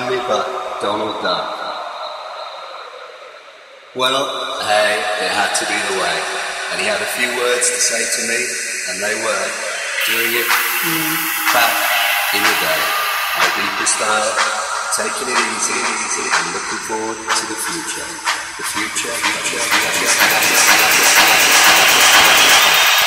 family but Donald Duck. Well, hey, it had to be the way. And he had a few words to say to me, and they were doing it back in the day. Ibiza style, taking it easy, easy, and looking forward to the future. The future, future, future. future, future, future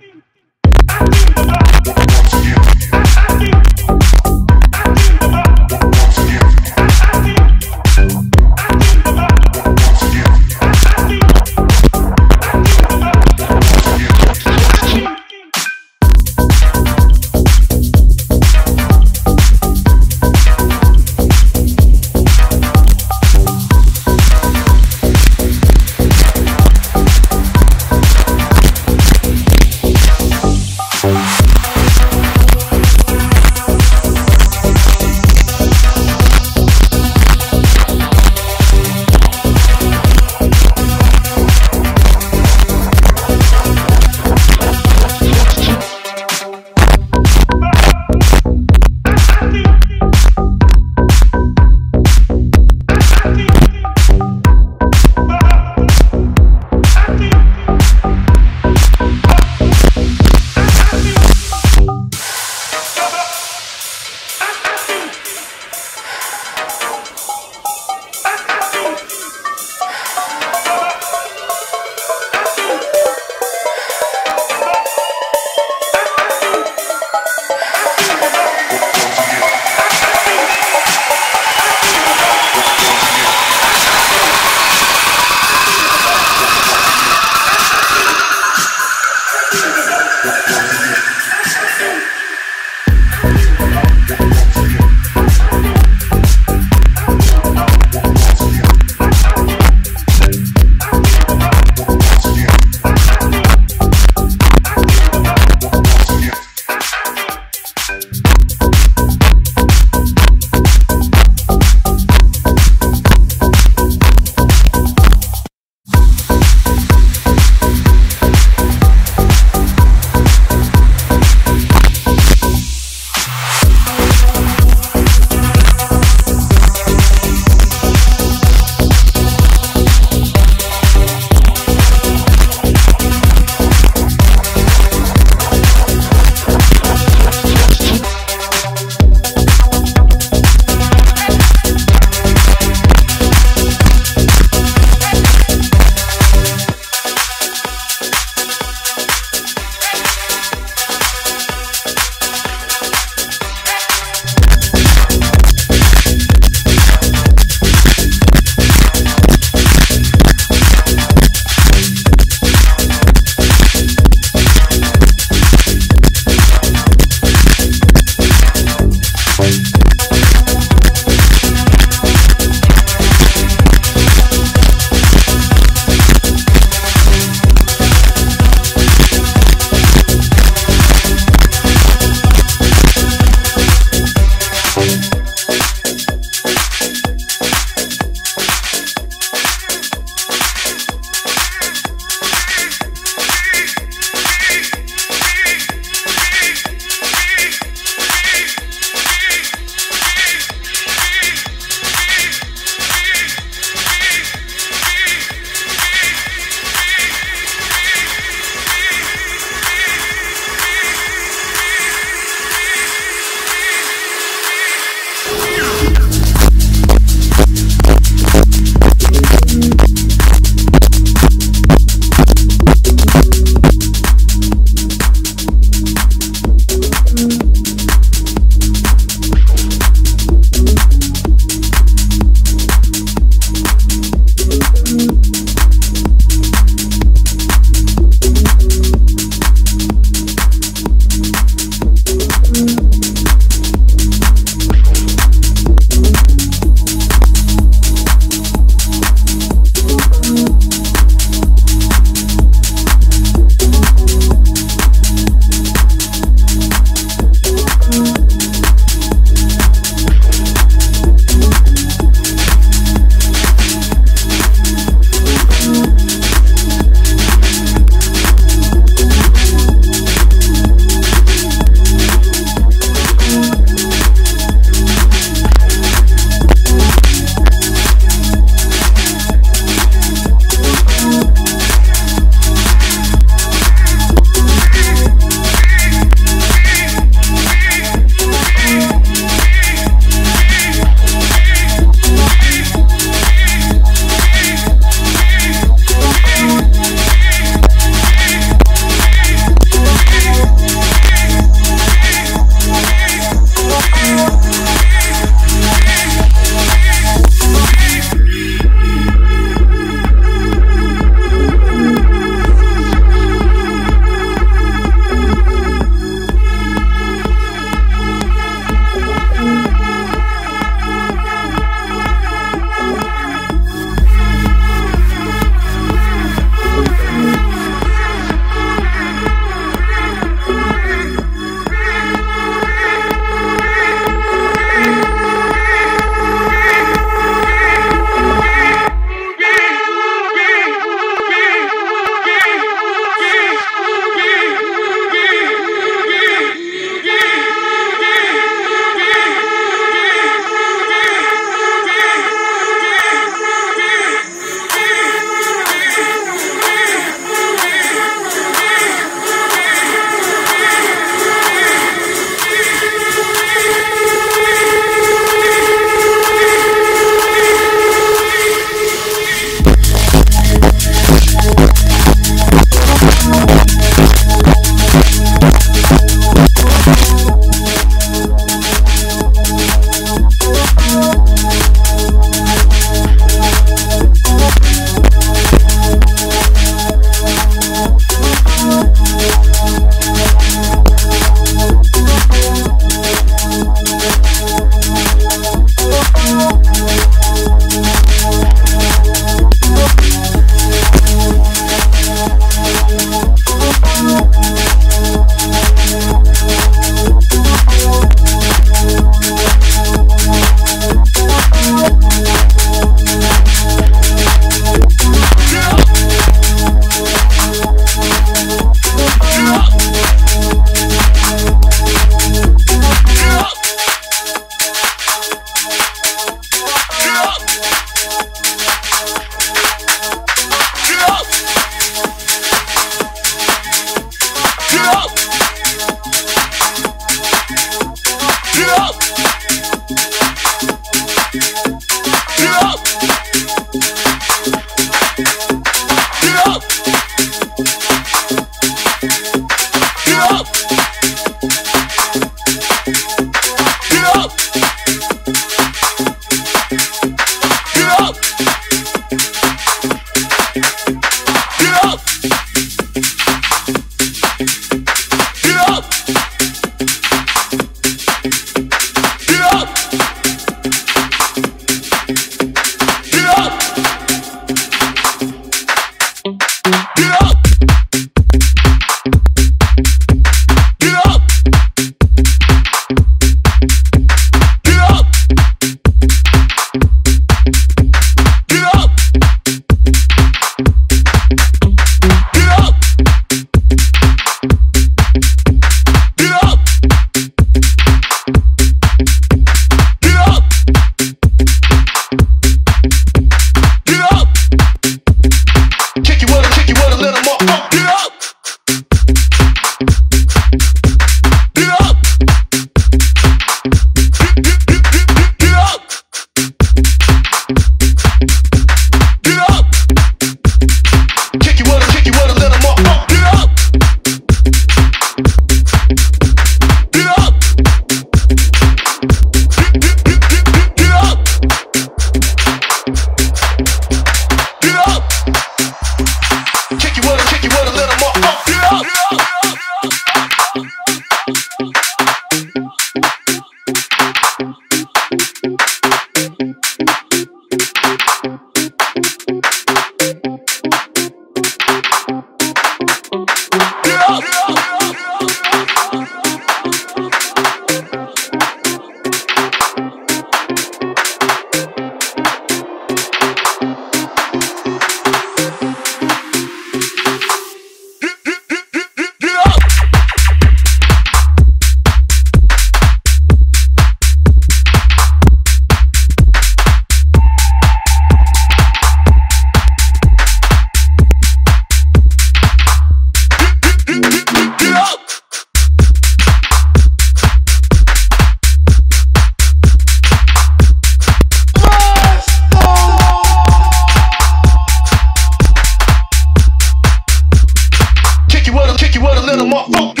Get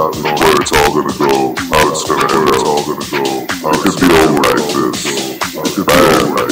out of nowhere. Where it's all gonna go, how it's gonna end, it's all gonna go. How it could be over like this. It could be alright.